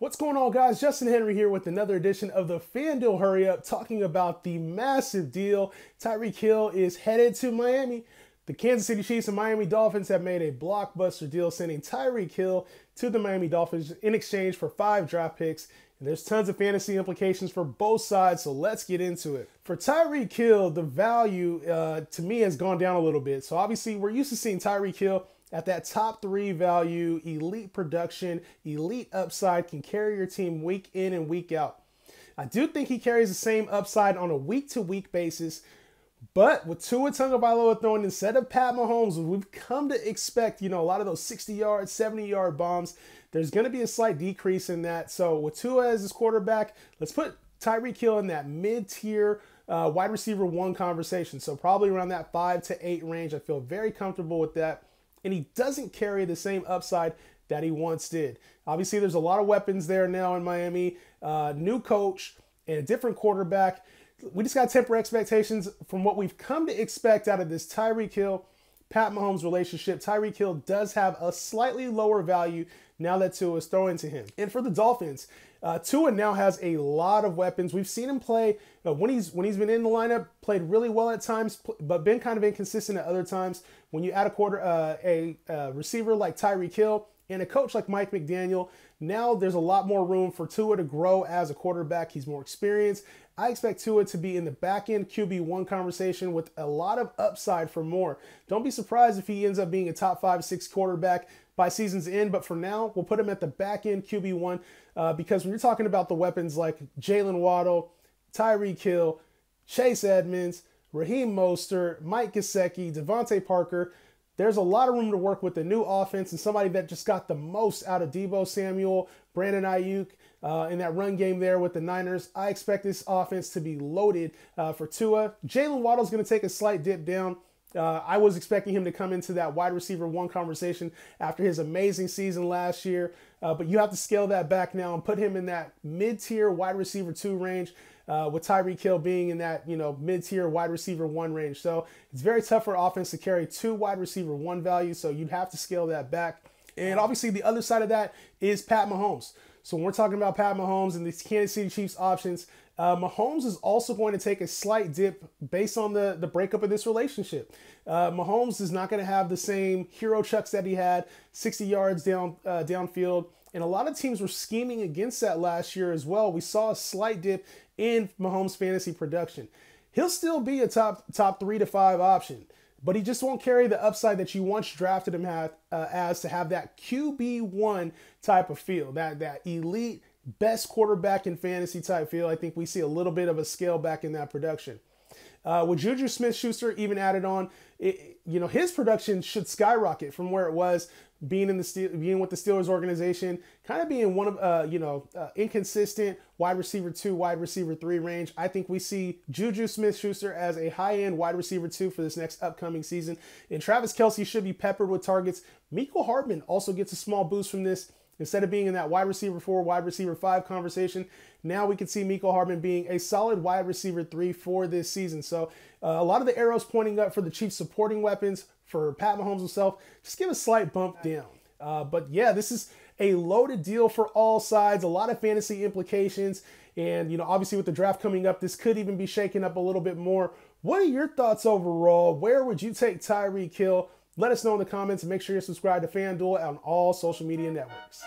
What's going on, guys? Justin Henry here with another edition of the FanDuel Hurry Up, talking about the massive deal. Tyreek Hill is headed to Miami. The Kansas City Chiefs and Miami Dolphins have made a blockbuster deal sending Tyreek Hill to the Miami Dolphins in exchange for five draft picks. And there's tons of fantasy implications for both sides, so let's get into it. For Tyreek Hill, the value uh, to me has gone down a little bit. So obviously, we're used to seeing Tyreek Hill at that top three value, elite production, elite upside, can carry your team week in and week out. I do think he carries the same upside on a week to week basis, but with Tua Tagovailoa throwing instead of Pat Mahomes, we've come to expect, you know, a lot of those 60 yard, 70 yard bombs. There's going to be a slight decrease in that. So with Tua as his quarterback, let's put Tyreek Hill in that mid tier uh, wide receiver one conversation. So probably around that five to eight range. I feel very comfortable with that and he doesn't carry the same upside that he once did. Obviously, there's a lot of weapons there now in Miami. Uh, new coach and a different quarterback. We just got to temper expectations from what we've come to expect out of this Tyreek Hill, Pat Mahomes relationship. Tyreek Hill does have a slightly lower value now that Tua is throwing to him. And for the Dolphins, uh, Tua now has a lot of weapons. We've seen him play uh, when he's when he's been in the lineup, played really well at times, but been kind of inconsistent at other times. When you add a quarter uh, a, a receiver like Tyreek Hill and a coach like Mike McDaniel, now there's a lot more room for Tua to grow as a quarterback. He's more experienced. I expect Tua to be in the back end QB1 conversation with a lot of upside for more. Don't be surprised if he ends up being a top five, six quarterback by season's end, but for now, we'll put him at the back end QB1 uh, because when you're talking about the weapons like Jalen Waddle, Tyreek Hill, Chase Edmonds, Raheem Mostert, Mike Gesicki, DeVante Parker, there's a lot of room to work with the new offense and somebody that just got the most out of Deebo Samuel, Brandon Aiyuk, uh, in that run game there with the Niners. I expect this offense to be loaded uh, for Tua. Jalen Waddle's going to take a slight dip down. Uh, I was expecting him to come into that wide receiver one conversation after his amazing season last year, uh, but you have to scale that back now and put him in that mid tier wide receiver two range. Uh, with Tyreek Hill being in that you know mid-tier wide receiver one range, so it's very tough for offense to carry two wide receiver one values. So you'd have to scale that back. And obviously, the other side of that is Pat Mahomes. So when we're talking about Pat Mahomes and these Kansas City Chiefs options, uh, Mahomes is also going to take a slight dip based on the, the breakup of this relationship. Uh, Mahomes is not going to have the same hero chucks that he had, 60 yards down uh, downfield. And a lot of teams were scheming against that last year as well. We saw a slight dip in Mahomes' fantasy production. He'll still be a top top three to five option but he just won't carry the upside that you once drafted him uh, as to have that QB1 type of feel, that, that elite, best quarterback in fantasy type feel. I think we see a little bit of a scale back in that production. Uh, with Juju Smith Schuster even added on, it, you know, his production should skyrocket from where it was being in the Steel, being with the Steelers organization, kind of being one of uh, you know uh, inconsistent wide receiver two, wide receiver three range. I think we see Juju Smith-Schuster as a high end wide receiver two for this next upcoming season, and Travis Kelce should be peppered with targets. Mecole Hardman also gets a small boost from this. Instead of being in that wide receiver four, wide receiver five conversation, now we can see Mecole Hardman being a solid wide receiver three for this season. So uh, a lot of the arrows pointing up for the Chiefs supporting weapons for Pat Mahomes himself. Just give a slight bump down. Uh, but yeah, this is a loaded deal for all sides. A lot of fantasy implications. And, you know, obviously with the draft coming up, this could even be shaken up a little bit more. What are your thoughts overall? Where would you take Tyreek Hill? Let us know in the comments and make sure you're subscribed to FanDuel on all social media networks.